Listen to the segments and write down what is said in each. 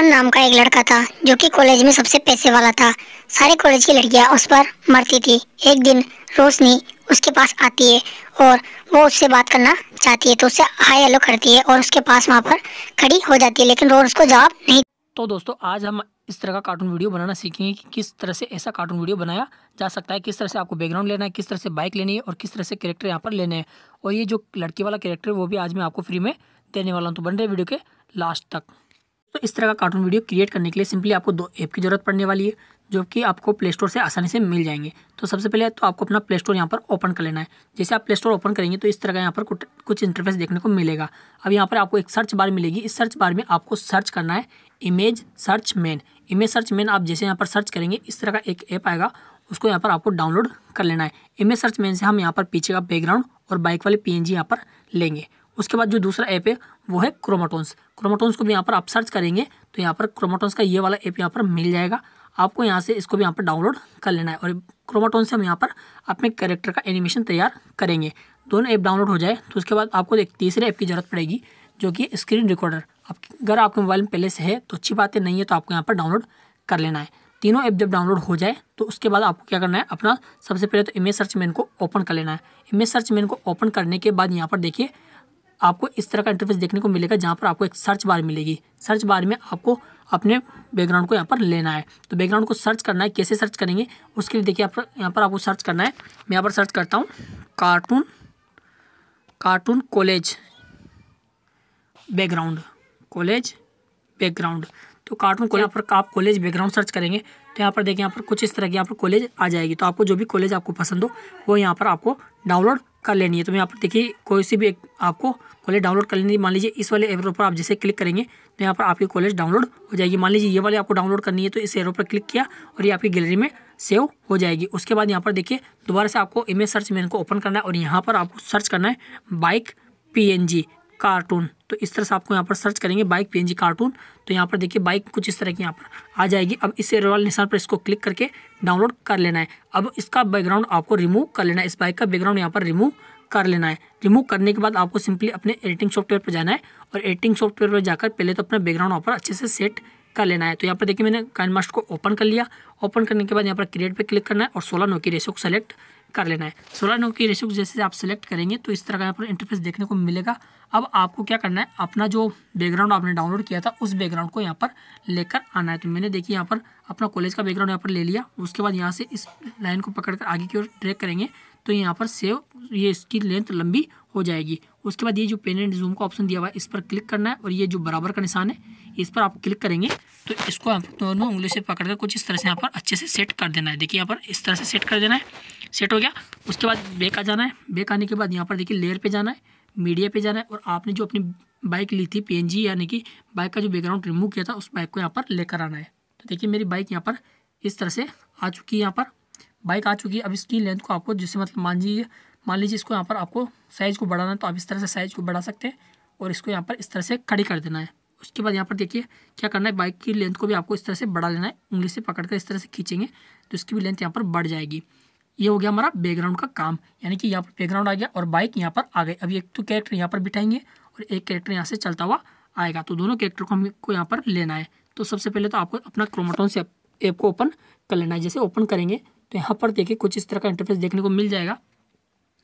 रोहन नाम का एक लड़का था, जो कि कॉलेज में सबसे पैसे वाला था। सारे कॉलेज की लड़कियाँ उस पर मरती थी। एक दिन रोशनी उसके पास आती है और वो उससे बात करना चाहती है तो उससे हाई हेलो करती है और उसके पास वहाँ पर खड़ी हो जाती है, लेकिन रोहन उसको जवाब नहीं तो दोस्तों, आज हम इस तरह का कार्टून वीडियो बनाना सीखेंगे कि किस तरह से ऐसा कार्टून वीडियो बनाया जा सकता है, किस तरह से आपको बैकग्राउंड लेना है, किस तरह से बाइक लेनी है और किस तरह से कैरेक्टर यहाँ पर लेने हैं। और ये जो लड़की वाला कैरेक्टर वो भी आज मैं आपको फ्री में देने वाला हूँ। तो बन रहे वीडियो के लास्ट तक। तो इस तरह का कार्टून वीडियो क्रिएट करने के लिए सिंपली आपको दो ऐप की ज़रूरत पड़ने वाली है, जो कि आपको प्ले स्टोर से आसानी से मिल जाएँगे। तो सबसे पहले तो आपको अपना प्ले स्टोर यहाँ पर ओपन कर लेना है। जैसे आप प्ले स्टोर ओपन करेंगे तो इस तरह का यहाँ पर कुछ इंटरफेस देखने को मिलेगा। अब यहाँ पर आपको एक सर्च बार मिलेगी। इस सर्च बार में आपको सर्च करना है image search man image search man आप जैसे यहाँ पर सर्च करेंगे, इस तरह का एक ऐप आएगा, उसको यहाँ पर आपको डाउनलोड कर लेना है। इमेज सर्च मैन से हम यहाँ पर पीछे का बैकग्राउंड और बाइक वाले पी एन जी यहाँ पर लेंगे। उसके बाद जो दूसरा ऐप है, वो है क्रोमाटोन्स क्रोमाटोन्स को भी यहाँ पर आप सर्च करेंगे तो यहाँ पर क्रोमाटोन्स का ये वाला ऐप यहाँ पर मिल जाएगा। आपको यहाँ से इसको भी यहाँ पर डाउनलोड कर लेना है और क्रोमाटोन से हम यहाँ पर अपने करेक्टर का एनिमेशन तैयार करेंगे। दोनों ऐप डाउनलोड हो जाए तो उसके बाद आपको एक तीसरे ऐप की ज़रूरत पड़ेगी, जो कि स्क्रीन रिकॉर्डर आप अगर आपके मोबाइल में पहले से है तो अच्छी बात नहीं है तो आपको यहाँ पर डाउनलोड कर लेना है। तीनों ऐप जब डाउनलोड हो जाए तो उसके बाद आपको क्या करना है, अपना सबसे पहले तो इमेज सर्च मैन को ओपन कर लेना है। इमेज सर्च मैन को ओपन करने के बाद यहाँ पर देखिए आपको इस तरह का इंटरफेस देखने को मिलेगा जहाँ पर आपको एक सर्च बार मिलेगी। सर्च बार में आपको अपने बैकग्राउंड को यहाँ पर लेना है। तो बैकग्राउंड को सर्च करना है, कैसे सर्च करेंगे, उसके लिए देखिए आप यहाँ पर आपको सर्च करना है। मैं यहाँ पर सर्च करता हूँ। Cartoon cartoon college background college background तो कार्टून को यहाँ पर आप कॉलेज बैकग्राउंड सर्च करेंगे तो यहाँ पर देखिए यहाँ पर कुछ इस तरह की यहाँ पर कॉलेज आ जाएगी। तो आपको जो भी कॉलेज आपको पसंद हो वो यहाँ पर आपको डाउनलोड कर लेनी है। तो यहाँ पर देखिए कोई सी भी एक आपको कॉलेज डाउनलोड कर लेनी है। मान लीजिए इस वाले एरो पर आप जैसे क्लिक करेंगे तो यहाँ पर आपकी कॉलेज डाउनलोड हो जाएगी। मान लीजिए ये वाले आपको डाउनलोड करनी है तो इस एरो पर क्लिक किया और ये आपकी गैलरी में सेव हो जाएगी। उसके बाद यहाँ पर देखिए दोबारा से आपको इमेज सर्च मेन को ओपन करना है और यहाँ पर आपको सर्च करना है बाइक पीएनजी कार्टून। तो इस तरह से आपको यहाँ पर सर्च करेंगे बाइक पीएनजी कार्टून। तो यहाँ पर देखिए बाइक कुछ इस तरह की यहाँ पर आ जाएगी। अब इस वाले निशान पर इसको क्लिक करके डाउनलोड कर लेना है। अब इसका बैकग्राउंड आपको रिमूव कर लेना है। इस बाइक का बैकग्राउंड यहाँ पर रिमूव कर लेना है। रिमूव करने के बाद आपको सिंपली अपने एडिटिंग सॉफ्टवेयर पर जाना है और एडिटिंग सॉफ्टवेयर पर जाकर पहले तो अपना बैकग्राउंड वहाँ पर अच्छे से सेट कर लेना है। तो यहाँ पर देखिए मैंने मास्टर को ओपन कर लिया। ओपन करने के बाद यहाँ पर क्रिएट पर क्लिक करना है और सोलह नो की रेशो को सेलेक्ट कर लेना है। सोलह नो की रेशो जैसे आप सेलेक्ट करेंगे तो इस तरह का यहाँ पर इंटरफेस देखने को मिलेगा। अब आपको क्या करना है? अपना जो बैकग्राउंड आपने डाउनलोड किया था, उस बैकग्राउंड को यहाँ पर लेकर आना है। तो मैंने देखिए यहाँ पर अपना कॉलेज का बैकग्राउंड यहाँ पर ले लिया। उसके बाद यहाँ से इस लाइन को पकड़ कर आगे की ओर ट्रैक करेंगे तो यहाँ पर सेव ये इसकी लेंथ लंबी हो जाएगी। उसके बाद ये जो पेन एंड जूम का ऑप्शन दिया हुआ है, इस पर क्लिक करना है और ये जो बराबर का निशान है इस पर आप क्लिक करेंगे तो इसको आप दोनों उंगली से पकड़ कर कुछ इस तरह से यहाँ पर अच्छे से सेट कर देना है। देखिए यहाँ पर इस तरह से सेट कर देना है। सेट हो गया। उसके बाद बेक आ जाना है। बेक आने के बाद यहाँ पर देखिए लेयर पे जाना है मीडिया पे जाना है और आपने जो अपनी बाइक ली थी पीएनजी यानी कि बाइक का जो बैकग्राउंड रिमूव किया था, उस बाइक को यहाँ पर लेकर आना है। तो देखिए मेरी बाइक यहाँ पर इस तरह से आ चुकी है यहाँ पर। बाइक आ चुकी है। अब इसकी लेंथ को आपको जैसे मतलब मान लीजिए मान लीजिए इसको यहाँ पर आपको साइज़ को बढ़ाना है तो आप इस तरह से साइज़ को बढ़ा सकते हैं और इसको यहाँ पर इस तरह से खड़ी कर देना है। उसके बाद यहाँ पर देखिए, क्या करना है? बाइक की लेंथ को भी आपको इस तरह से बढ़ा लेना है। उंगली से पकड़ कर इस तरह से खींचेंगे तो इसकी भी लेंथ यहाँ पर बढ़ जाएगी। ये हो गया हमारा बैकग्राउंड का काम। यानी कि यहाँ पर बैकग्राउंड आ गया और बाइक यहाँ पर आ गए। अभी एक तो कैरेक्टर यहाँ पर बिठाएँगे और एक कैरेक्टर यहाँ से चलता हुआ आएगा। तो दोनों कैरेक्टर को हमको यहाँ पर लेना है। तो सबसे पहले तो आपको अपना क्रोमाटोन से ऐप को ओपन कर लेना है। जैसे ओपन करेंगे तो यहाँ पर देखिए कुछ इस तरह का इंटरफेस देखने को मिल जाएगा।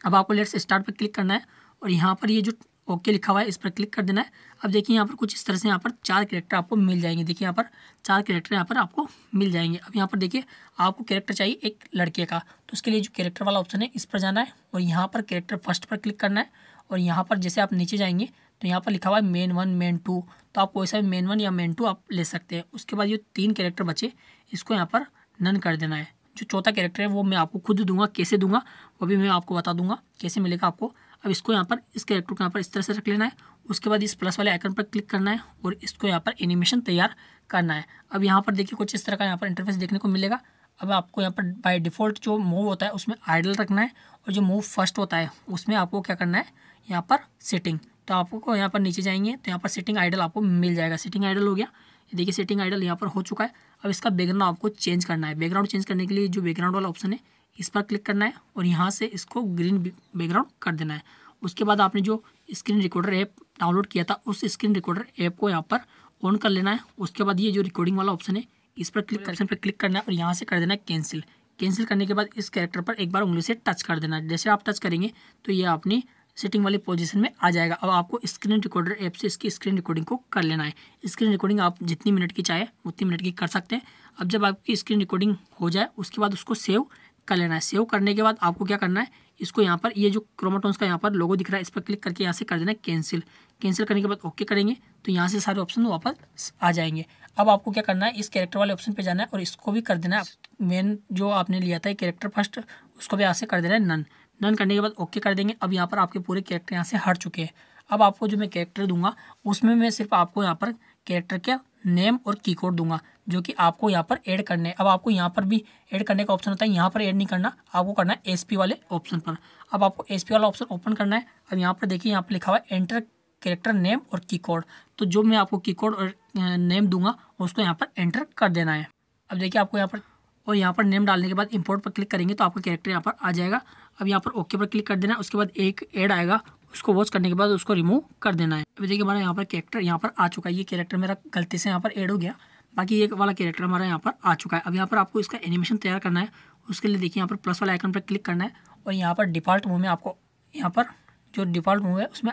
अब आपको लेट्स स्टार्ट पर क्लिक करना है और यहाँ पर ये जो ओके लिखा हुआ है, इस पर क्लिक कर देना है। अब देखिए यहाँ पर कुछ इस तरह से यहाँ पर चार कैरेक्टर आपको मिल जाएँगे। देखिए यहाँ पर चार कैरेक्टर यहाँ पर आपको मिल जाएँगे। अब यहाँ पर देखिए, आपको कैरेक्टर चाहिए एक लड़के का। तो उसके लिए जो कैरेक्टर वाला ऑप्शन है, इस पर जाना है और यहाँ पर कैरेक्टर फ़र्स्ट पर क्लिक करना है और यहाँ पर जैसे आप नीचे जाएँगे तो यहाँ पर लिखा हुआ है मेन वन मेन टू तो आप कोई सा मेन वन या मेन टू आप ले सकते हैं। उसके बाद ये तीन कैरेक्टर बचे, इसको यहाँ पर नन कर देना है। जो चौथा कैरेक्टर है, वो मैं आपको खुद दूँगा, कैसे दूँगा, वो भी मैं आपको बता दूँगा, कैसे मिलेगा आपको। अब इसको यहाँ पर, इस कैरेक्टर को यहाँ पर इस तरह से रख लेना है। उसके बाद इस प्लस वाले आइकन पर क्लिक करना है और इसको यहाँ पर एनिमेशन तैयार करना है। अब यहाँ पर देखिए कुछ इस तरह का यहाँ पर इंटरफेस देखने को मिलेगा। अब आपको यहाँ पर बाय डिफ़ॉल्ट जो मूव होता है, उसमें आइडल रखना है और जो मूव फ़र्स्ट होता है, उसमें आपको क्या करना है, यहाँ पर सेटिंग तो आपको यहाँ पर नीचे जाएँगे तो यहाँ पर सेटिंग आइडल आपको मिल जाएगा। सेटिंग आइडल हो गया। देखिए सेटिंग आइडल यहाँ पर हो चुका है। अब इसका बैकग्राउंड आपको चेंज करना है। बैकग्राउंड चेंज करने के लिए जो बैकग्राउंड वाला ऑप्शन है इस पर क्लिक करना है और यहाँ से इसको ग्रीन बैकग्राउंड कर देना है। उसके बाद आपने जो स्क्रीन रिकॉर्डर ऐप डाउनलोड किया था, उस स्क्रीन रिकॉर्डर ऐप को यहाँ पर ऑन कर लेना है। उसके बाद ये जो रिकॉर्डिंग वाला ऑप्शन है, इस पर क्लिक ऑप्शन पर क्लिक करना है और यहाँ से कर देना है कैंसिल कैंसिल करने के बाद इस कैरेक्टर पर एक बार उंगली से टच कर देना है। जैसे आप टच करेंगे तो ये अपनी सेटिंग वाली पोजीशन में आ जाएगा। अब आपको स्क्रीन रिकॉर्डर ऐप से इसकी स्क्रीन रिकॉर्डिंग को कर लेना है। स्क्रीन रिकॉर्डिंग आप जितनी मिनट की चाहे, उतनी मिनट की कर सकते हैं। अब जब आपकी स्क्रीन रिकॉर्डिंग हो जाए, उसके बाद उसको सेव कर लेना है। सेव करने के बाद आपको क्या करना है? इसको यहाँ पर, ये जो क्रोमाटोन्स का यहाँ पर लोगो दिख रहा है, इस पर क्लिक करके यहाँ से कर देना है कैंसिल कैंसिल करने के बाद ओके करेंगे तो यहाँ से सारे ऑप्शन वापस आ जाएँगे। अब आपको क्या करना है? इस कैरेक्टर वाले ऑप्शन पे जाना है और इसको भी कर देना है। मेन जो आपने लिया था कैरेक्टर फ़र्स्ट उसको भी यहाँ से कर देना है नन नन करने के बाद ओके कर देंगे। अब यहाँ पर आपके पूरे कैरेक्टर यहाँ से हट चुके हैं। अब आपको जो मैं कैरेक्टर दूँगा, उसमें मैं सिर्फ़ आपको यहाँ पर कैरेक्टर का नेम और की कोड दूँगा, जो कि आपको यहाँ पर ऐड करने अब आपको यहाँ पर भी ऐड करने का ऑप्शन होता है। यहाँ पर ऐड नहीं करना, आपको करना है एसपी वाले ऑप्शन पर। अब आपको एसपी वाला ऑप्शन ओपन करना है। अब यहाँ पर देखिए, यहाँ पर लिखा हुआ है एंटर कैरेक्टर नेम और की कोड तो जो मैं आपको की कोड और नेम दूँगा, उसको यहाँ पर एंटर कर देना है। अब देखिए, आपको यहाँ पर, और यहाँ पर नेम डालने के बाद इंपोर्ट पर क्लिक करेंगे तो आपका कैरेक्टर यहाँ पर आ जाएगा। अब यहाँ पर ओके पर क्लिक कर देना है। उसके बाद एक ऐड आएगा। उसको वॉच करने के बाद उसको रिमूव कर देना है अभी देखिए हमारा यहाँ पर कैरेक्टर यहाँ पर आ चुका है ये कैरेक्टर मेरा गलती से यहाँ पर ऐड हो गया बाकी ये वाला कैरेक्टर हमारा यहाँ पर आ चुका है अब यहाँ पर आपको इसका एनिमेशन तैयार करना है उसके लिए देखिए यहाँ पर प्लस वाला आइकन पर क्लिक करना है और यहाँ पर डिफ़ॉल्ट मूव में आपको यहाँ पर जो डिफ़ॉल्ट मूव है उसमें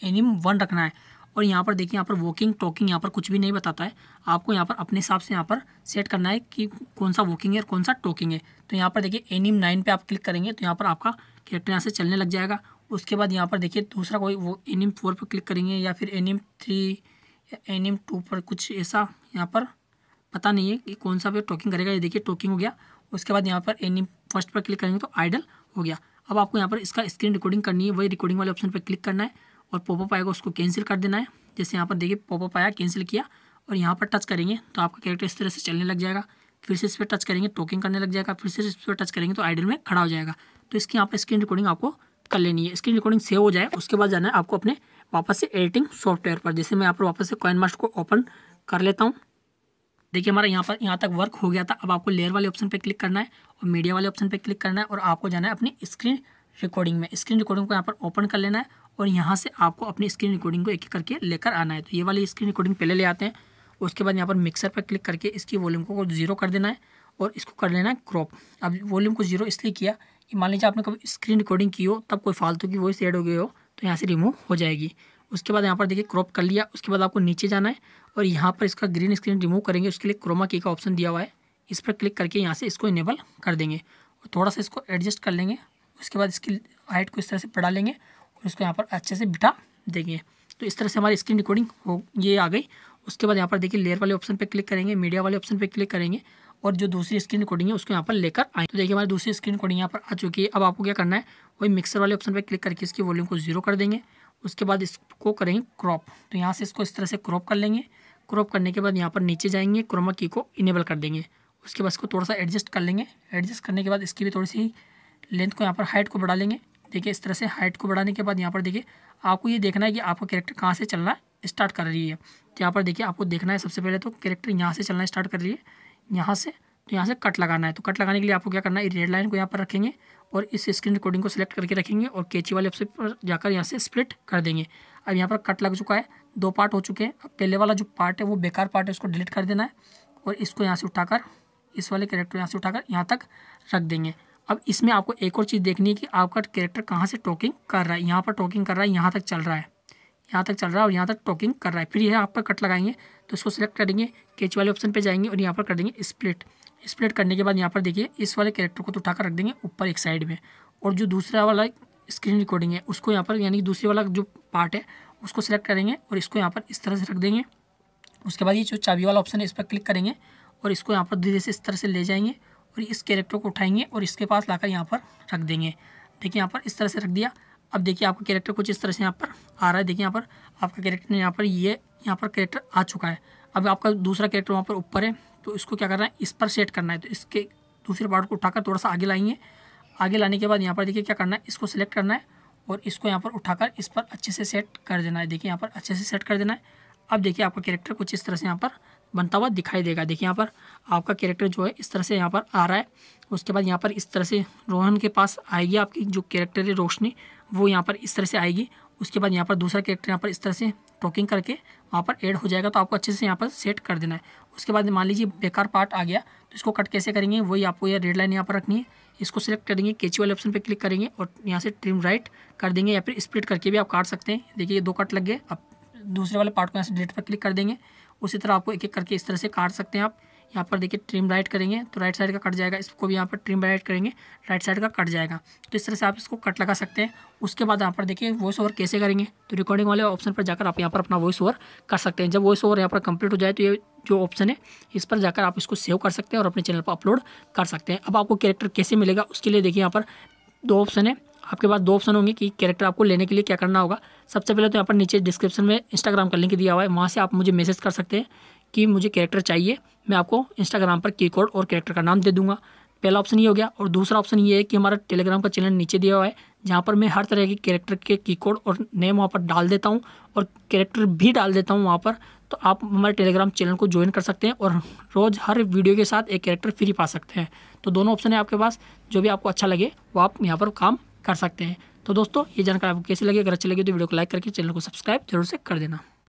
एनिम वन रखना है और यहाँ पर देखिए यहाँ पर वॉकिंग टॉकिंग यहाँ पर कुछ भी नहीं बताता है आपको यहाँ पर अपने हिसाब से यहाँ पर सेट करना है कि कौन सा वॉकिंग है और कौन सा टॉकिंग है तो यहाँ पर देखिए एनिम नाइन पे आप क्लिक करेंगे तो यहाँ पर आपका कैरेक्टर यहाँ से चलने लग जाएगा उसके बाद यहाँ पर देखिए दूसरा कोई वो एनिम फोर पर क्लिक करेंगे या फिर एनिम थ्री या एनिम टू पर कुछ ऐसा यहाँ पर पता नहीं है कि कौन सा पे टॉकिंग करेगा। ये देखिए टॉकिंग हो गया। उसके बाद यहाँ पर एनिम फ़र्स्ट पर क्लिक करेंगे तो आइडल हो गया। अब आपको यहाँ पर इसका स्क्रीन रिकॉर्डिंग करनी है। वही रिकॉर्डिंग वाले ऑप्शन पर क्लिक करना है और पॉपअप आएगा, उसको कैंसिल कर देना है। जैसे यहाँ पर देखिए पॉपअप आया कैंसिल किया और यहाँ पर टच करेंगे तो आपका कैरेक्टर इस तरह से चलने लग जाएगा। फिर से इस पर टच करेंगे टोकिंग करने लग जाएगा। फिर से इस पर टच करेंगे तो आइडल में खड़ा हो जाएगा। तो इसकी यहाँ पर स्क्रीन रिकॉर्डिंग आपको कर लेनी है। स्क्रीन रिकॉर्डिंग सेव हो जाए, उसके बाद जाना है आपको अपने वापस से एडिटिंग सॉफ्टवेयर पर जैसे मैं यहाँ पर वापस से कॉइन मास्ट को ओपन कर लेता हूँ। देखिए हमारा यहाँ पर, यहाँ तक वर्क हो गया था। अब आपको लेयर वाले ऑप्शन पर क्लिक करना है और मीडिया वाले ऑप्शन पर क्लिक करना है और आपको जाना है अपनी स्क्रीन रिकॉर्डिंग में। स्क्रीन रिकॉर्डिंग को यहाँ पर ओपन कर लेना है और यहाँ से आपको अपनी स्क्रीन रिकॉर्डिंग को एक एक करके लेकर आना है। तो ये वाली स्क्रीन रिकॉर्डिंग पहले ले आते हैं। उसके बाद यहाँ पर मिक्सर पर क्लिक करके इसकी वॉल्यूम को ज़ीरो कर देना है और इसको कर लेना है क्रॉप अब वॉल्यूम को ज़ीरो इसलिए किया मान लीजिए आपने कभी स्क्रीन रिकॉर्डिंग की हो, तब कोई फालतू की वॉइस एड हो गई हो तो यहाँ से रिमूव हो जाएगी। उसके बाद यहाँ पर देखिए क्रॉप कर लिया, उसके बाद आपको नीचे जाना है और यहाँ पर इसका ग्रीन स्क्रीन रिमूव करेंगे, उसके लिए क्रोमा की का ऑप्शन दिया हुआ है। इस पर क्लिक करके यहाँ से इसको इनेबल कर देंगे और थोड़ा सा इसको एडजस्ट कर लेंगे। उसके बाद इसकी हाइट को इस तरह से बढ़ा लेंगे और इसको यहाँ पर अच्छे से बिठा देंगे। तो इस तरह से हमारी स्क्रीन रिकॉर्डिंग हो, ये आ गई। उसके बाद यहाँ पर देखिए लेयर वाले ऑप्शन पर क्लिक करेंगे मीडिया वाले ऑप्शन पर क्लिक करेंगे। और जो दूसरी स्क्रीन रिकॉर्डिंग है, उसको यहाँ पर लेकर आए। तो देखिए, हमारी दूसरी स्क्रीन रिकॉर्डिंग यहाँ पर आ चुकी है। अब आपको क्या करना है, वही मिक्सर वाले ऑप्शन पर क्लिक करके इसकी वॉल्यूम को ज़ीरो कर देंगे। उसके बाद इसको करेंगे क्रॉप तो यहाँ से इसको इस तरह से क्रॉप कर लेंगे। क्रॉप करने के बाद यहाँ पर नीचे जाएँगे क्रोमा की को इनेबल कर देंगे। उसके बाद इसको थोड़ा सा एडजस्ट कर लेंगे। एडजस्ट करने के बाद इसकी भी थोड़ी सी लेंथ को यहाँ पर हाइट को बढ़ा लेंगे। देखिए, इस तरह से हाइट को बढ़ाने के बाद यहाँ पर देखिए, आपको ये देखना है कि आपका कैरेक्टर कहाँ से चलना स्टार्ट कर रही है। तो यहाँ पर देखिए, आपको देखना है सबसे पहले तो कैरेक्टर यहाँ से चलना स्टार्ट कर रही है। यहाँ से तो यहाँ से कट लगाना है। तो कट लगाने के लिए आपको क्या करना है? रेड लाइन को यहाँ पर रखेंगे और इस स्क्रीन रिकॉर्डिंग को सिलेक्ट करके रखेंगे और केची वाले ऑप्शन पर जाकर यहाँ से स्प्लिट कर देंगे। अब यहाँ पर कट लग चुका है। दो पार्ट हो चुके हैं। अब पहले वाला जो पार्ट है, वो बेकार पार्ट है, उसको डिलीट कर देना है और इसको यहाँ से उठाकर, इस वाले कैरेक्टर यहाँ से उठाकर यहाँ तक रख देंगे। अब इसमें आपको एक और चीज़ देखनी है कि आपका कैरेक्टर कहाँ से टॉकिंग कर रहा है। यहाँ पर टॉकिंग कर रहा है, यहाँ तक चल रहा है। यहाँ तक चल रहा है और यहाँ तक टॉकिंग कर रहा है। फिर यहाँ पर कट लगाएँगे तो इसको सिलेक्ट करेंगे केच वाले ऑप्शन पे जाएँगे और यहाँ पर कर देंगे स्प्लिट स्प्लिट करने के बाद यहाँ पर देखिए, इस वाले कैरेक्टर को तो उठाकर रख देंगे ऊपर एक साइड में। और जो दूसरा वाला स्क्रीन रिकॉर्डिंग है, उसको यहाँ पर यानी कि दूसरे वाला जो पार्ट है, उसको सिलेक्ट करेंगे और इसको यहाँ पर इस तरह से रख देंगे। उसके बाद ये जो चाबी वाला ऑप्शन है, इस पर क्लिक करेंगे और इसको यहाँ पर धीरे से इस तरह से ले जाएँगे और इस कैरेक्टर को उठाएँगे और इसके पास लाकर यहाँ पर रख देंगे। देखिए यहाँ पर इस तरह से रख दिया। अब देखिए आपका कैरेक्टर कुछ इस तरह से यहाँ पर आ रहा है देखिए यहाँ पर आपका कैरेक्टर यहाँ पर ये यहाँ पर कैरेक्टर आ चुका है अब आपका दूसरा कैरेक्टर वहाँ पर ऊपर है तो इसको क्या करना है इस पर सेट करना है तो इसके दूसरे पार्ट को उठाकर थोड़ा सा आगे लाएँगे आगे लाने के बाद यहाँ पर देखिए क्या करना है इसको सिलेक्ट करना है और इसको यहाँ पर उठाकर इस पर अच्छे से सेट कर देना है देखिए यहाँ पर अच्छे से सेट कर देना है अब देखिए आपका कैरेक्टर कुछ इस तरह से यहाँ पर बनता हुआ दिखाई देगा देखिए यहाँ पर आपका कैरेक्टर जो है इस तरह से यहाँ पर आ रहा है उसके बाद यहाँ पर इस तरह से रोहन के पास आएगी आपकी जो कैरेक्टर है रोशनी, वो यहाँ पर इस तरह से आएगी। उसके बाद यहाँ पर दूसरा कैरेक्टर यहाँ पर इस तरह से टॉकिंग करके वहाँ पर ऐड हो जाएगा तो आपको अच्छे से यहाँ पर सेट कर देना है। उसके बाद मान लीजिए बेकार पार्ट आ गया तो इसको कट कैसे करेंगे, वही आपको ये रेड लाइन यहाँ पर रखनी है। इसको सिलेक्ट करेंगे केची वाले ऑप्शन पर क्लिक करेंगे और यहाँ से ट्रिम राइट कर देंगे या फिर स्प्लिट करके भी आप काट सकते हैं। देखिए, ये दो कट लग गए, अब दूसरे वाले पार्ट को यहाँ से डिलीट पर क्लिक कर देंगे। उसी तरह आपको एक एक करके इस तरह से काट सकते हैं आप। यहाँ पर देखिए ट्रिम राइट करेंगे तो राइट साइड का कट जाएगा, इसको भी यहाँ पर ट्रिम राइट करेंगे राइट साइड का कट जाएगा। तो इस तरह से आप इसको कट लगा सकते हैं। उसके बाद यहाँ पर देखिए वॉइस ओवर कैसे करेंगे तो रिकॉर्डिंग वाले ऑप्शन पर जाकर आप यहाँ पर अपना वॉइस ओवर कर सकते हैं। जब वॉइस ओवर यहाँ पर कंप्लीट हो जाए तो ये जो ऑप्शन है, इस पर जाकर आप इसको सेव कर सकते हैं और अपने चैनल पर अपलोड कर सकते हैं। अब आपको कैरेक्टर कैसे मिलेगा, उसके लिए देखिए यहाँ पर दो ऑप्शन है। आपके पास दो ऑप्शन होंगे कि कैरेक्टर आपको लेने के लिए क्या करना होगा। सबसे पहले तो यहाँ पर नीचे डिस्क्रिप्शन में इंस्टाग्राम का लिंक दिया हुआ है, वहाँ से आप मुझे मैसेज कर सकते हैं। कि मुझे कैरेक्टर चाहिए, मैं आपको इंस्टाग्राम पर की कोड और कैरेक्टर का नाम दे दूँगा। पहला ऑप्शन ये हो गया और दूसरा ऑप्शन ये है कि हमारा टेलीग्राम का चैनल नीचे दिया हुआ है, जहाँ पर मैं हर तरह के कैरेक्टर के की कोड और नेम वहाँ पर डाल देता हूँ और कैरेक्टर भी डाल देता हूँ वहाँ पर तो आप हमारे टेलीग्राम चैनल को ज्वाइन कर सकते हैं और रोज़ हर वीडियो के साथ एक कैरेक्टर फ्री पा सकते हैं। तो दोनों ऑप्शन है आपके पास, जो भी आपको अच्छा लगे, वो आप यहाँ पर काम कर सकते हैं। तो दोस्तों, ये जानकारी आपको कैसी लगी? अगर अच्छी लगी तो वीडियो को लाइक करके चैनल को सब्सक्राइब ज़रूर से कर देना।